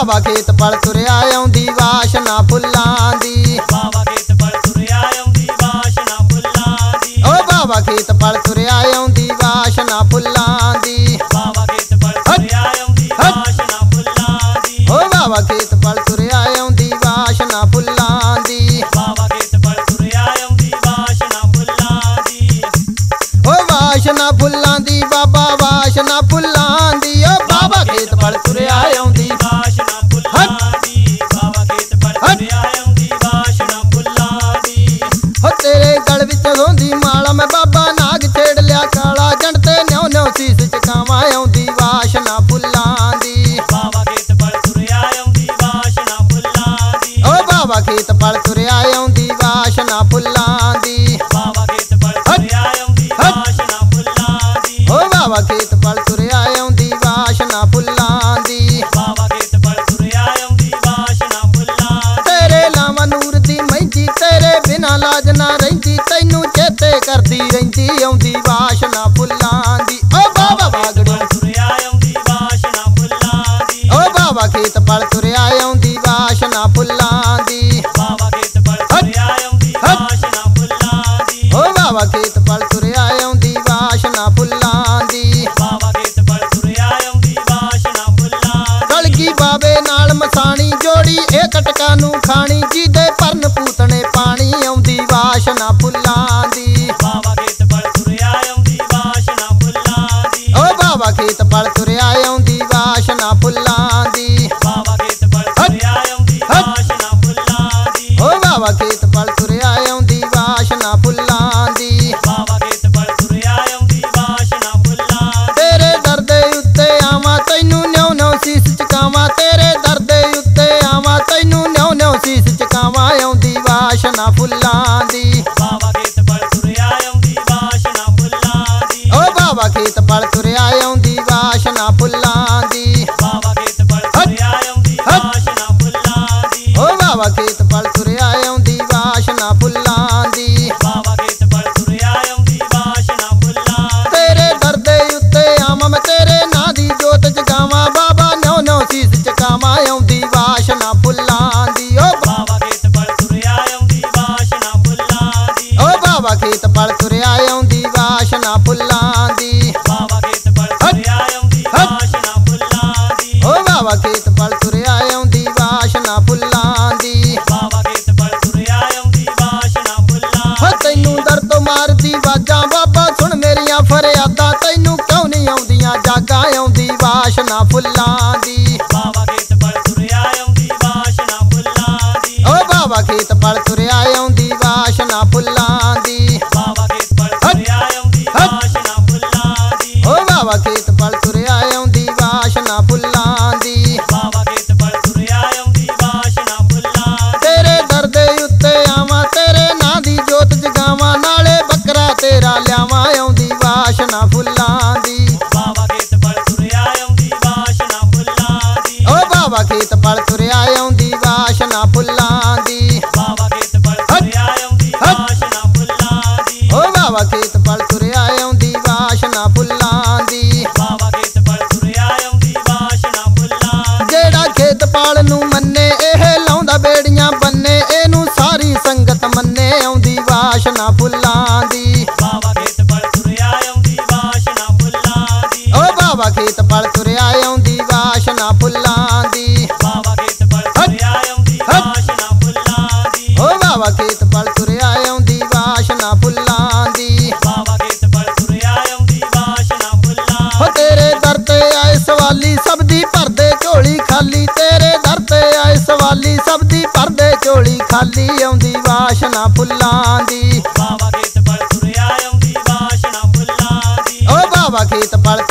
ਬਾਬਾ ਖੇਤ ਪਲ ਤੁਰਿਆ ਆਉਂਦੀ ਵਾਸ਼ਨਾ ਫੁੱਲਾਂ ਦੀ। ਬਾਵਾ ਖੇਤ ਪਰ ਤੁਰਿਆ ਆਉਂਦੀ ਵਾਸ਼ਨਾ ਫੁੱਲਾਂ ਦੀ। ਓ ਬਾਬਾ ਖੇਤ ਪਲ ਤੁਰਿਆ ਆਉਂਦੀ ਵਾਸ਼ਨਾ ਫੁੱਲਾਂ ਦੀ। ਤੇਰੇ ਗਲ ਵਿੱਚ ਹੋਂਦੀ ਮਾਲਾ ਮੈਂ ਬਾਬਾ ਨਾਗ ਛੇੜ ਲਿਆ ਕਾਲਾ। ਜੰਡ ਤੇ ਨਿਉ ਨਿਉ ਸੀਸ ਚਕਾਵਾਂ ਆਉਂਦੀ ਵਾਸ਼ਨਾ ਫੁੱਲਾਂ ਦੀ। ਬਾਵਾ ਖੇਤ ਪਰ ਤੁਰਿਆ ਆਉਂਦੀ ਵਾਸ਼ਨਾ ਫੁੱਲਾਂ ਦੀ। ਓ ਬਾਬਾ ਖੇਤ ਪਲ ਤੁਰਿਆ ਤੈਨੂੰ ਕਰਦੀ ਰਹਿੰਦੀ, ਆਉਂਦੀ ਵਾਸ਼ਨਾ ਫੁੱਲਾਂ ਦੀ। ਓ ਬਾਬਾ ਬਾਗੜੋ। ਤੁਰਿਆ ਆਉਂਦੀ ਵਾਸ਼ਨਾ ਫੁੱਲਾਂ ਦੀ ਓ ਬਾਬਾ ਖੇਤ ਪਲ ਤੁਰਿਆ, ਆਉਂਦੀ ਵਾਸ਼ਨਾ ਫੁੱਲਾਂ ਦੀ ਬਾਵਾ ਖੇਤ ਪਰ ਤੁਰਿਆ ਆਉਂਦੀ ਵਾਸ਼ਨਾ ਫੁੱਲਾਂ ਦੀ। ਓ ਬਾਬਾ ਖੇਤ ਪਲ ਤੁਰਿਆ, ਆਉਂਦੀ ਵਾਸ਼ਨਾ ਫੁੱਲਾਂ ਦੀ। ਬਾਵਾ ਖੇਤ ਪਰ ਤੁਰਿਆ ਆਉਂਦੀ ਵਾਸ਼ਨਾ ਫੁੱਲਾਂ ਦੀ ਕਲਗੀ ਬਾਬੇ ਨਾਲ ਮਸਾਣੀ ਜੋੜੀ, ਇਹ ਕਟਕਾ ਨੂੰ ਖਾਣੀ, ਜਿਹਦੇ ਭਰਨ ਬਾਬਾ ਖੇਤ ਪਲ ਤੁਰਿਆ ਆਉਂਦੀ ਵਾਸ਼ਨਾ ਫੁੱਲਾਂ ਦੀ। ਬਾਵਾ ਖੇਤ ਤੁਰਿਆ ਆਉਂਦੀ ਵਾਸ਼ਨਾ ਫੁੱਲਾਂ ਦੀ। ਤੇਰੇ ਦਰ ਦੇ ਉੱਤੇ ਆਵਾਂ ਤੈਨੂੰ ਨਿਉ ਨਿਉ ਸੀਸ ਚਕਾਵਾਂ। ਤੇਰੇ ਦਰ ਦੇ ਉੱਤੇ ਆਵਾਂ ਤੈਨੂੰ ਨਿਉ ਨਿਉ ਸੀਸ ਚਕਾਵਾਂ। ਆਉਂਦੀ ਵਾਸ਼ਨਾ ਫੁੱਲਾਂ ਦੀ। ਬਾਵਾ ਖੇਤ ਪਰ ਤੁਰਿਆ ਆਉਂਦੀ ਵਾਸ਼ਨਾ ਫੁੱਲਾਂ ਦੀ। ਓ ਖੇਤ ਪਲ ਤੁਰਿਆ ਆਉਂਦੀ ਵਾਸ਼ਨਾ ਫੁੱਲਾਂ ਦੀ। ਬਾਵਾ ਖੇਤ ਪਰ ਤੁਰਿਆ ਆਉਂਦੀ ਵਾਸ਼ਨਾ ਫੁੱਲਾਂ ਦੀ। ਓ ਬਾਬਾ ਖੇਤ ਪਲ ਤੁਰਿਆ ਆਉਂਦੀ ਵਾਸ਼ਨਾ ਫੁੱਲਾਂ ਦੀ। ਬਾਵਾ ਖੇਤ ਪਰ ਤੁਰਿਆ ਆਉਂਦੀ ਵਾਸ਼ਨਾ ਫੁੱਲਾਂ ਦੀ। ਓ ਬਾਬਾ ਖੇਤ ਪਲ ਤੁਰਿਆ ਆਉਂਦੀ ਵਾਸ਼ਨਾ ਫੁੱਲਾਂ ਦੀ। ਬਾਵਾ ਖੇਤ ਪਰ ਤੁਰਿਆ ਆਉਂਦੀ ਵਾਸ਼ਨਾ ਫੁੱਲਾਂ ਦੀ। ਤੇਰੇ ਦਰ ਦੇ ਉੱਤੇ ਆਵਾਂ ਤੇਰੇ ਨਾਂ ਦੀ ਜੋਤ ਜਗਾਵਾਂ ਨਾਲੇ ਬੱਕਰਾ ਤੇਰਾ ਲਿਆਵਾਂ ਆਉਂਦੀ ਵਾਸ਼ਨਾ ਫੁੱਲਾਂ ਦੀ। ਬਾਵਾ ਖੇਤ ਪਰ ਤੁਰਿਆ ਆਉਂਦੀ ਵਾਸ਼ਨਾ ਫੁੱਲਾਂ ਦੀ। ਓ ਬਾਬਾ ਖੇਤ ਪਲ ਤੁਰਿਆ ਆਉਂਦੀ ਬਾਬਾ ਖੇਤ ਪਲ ਤੁਰਿਆ ਆਉਂਦੀ ਵਾਸ਼ਨਾ ਫੁੱਲਾਂ ਦੀ। ਬਾਵਾ ਖੇਤ ਪਰ ਤੁਰਿਆ ਆਉਂਦੀ ਵਾਸ਼ਨਾ ਫੁੱਲਾਂ ਜਿਹੜਾ ਖੇਤ ਪਾਲ ਨੂੰ ਮੰਨੇ ਇਹ ਲਾਉਂਦਾ ਬੇੜੀਆਂ ਬੰਨੇ ਇਹਨੂੰ ਸਾਰੀ ਸੰਗਤ ਮੰਨੇ ਆਉਂਦੀ ਵਾਸ਼ਨਾ ਫੁੱਲਾਂ ਦੀ। ਬਾਵਾ ਖੇਤ ਪਰ ਤੁਰਿਆ ਆਉਂਦੀ ਵਾਸ਼ਨਾ ਫੁੱਲਾਂ ਦੀ। ਓ ਬਾਬਾ ਖੇਤ ਪਲ ਤੁਰਿਆ ਆਉਂਦੀ ਵਾਸ਼ਨਾ ਫੁੱਲਾਂ ਦੀ। ਬਾਵਾ ਖੇਤ ਪਰ ਤੁਰਿਆ ਆਉਂਦੀ ਵਾਸ਼ਨਾ ਫੁੱਲਾਂ ਦੀ। ਓ ਬਾਬਾ ਖੇਤ ਪਲ ਵਾਸ਼ਨਾ ਫੁੱਲਾਂ ਦੀ। ਬਾਵਾ ਖੇਤ ਪਰ ਤੁਰਿਆ ਆਉਂਦੀ ਵਾਸ਼ਨਾ ਫੁੱਲਾਂ ਦੀ। ਓ ਬਾਬਾ ਖੇਤ ਪਲ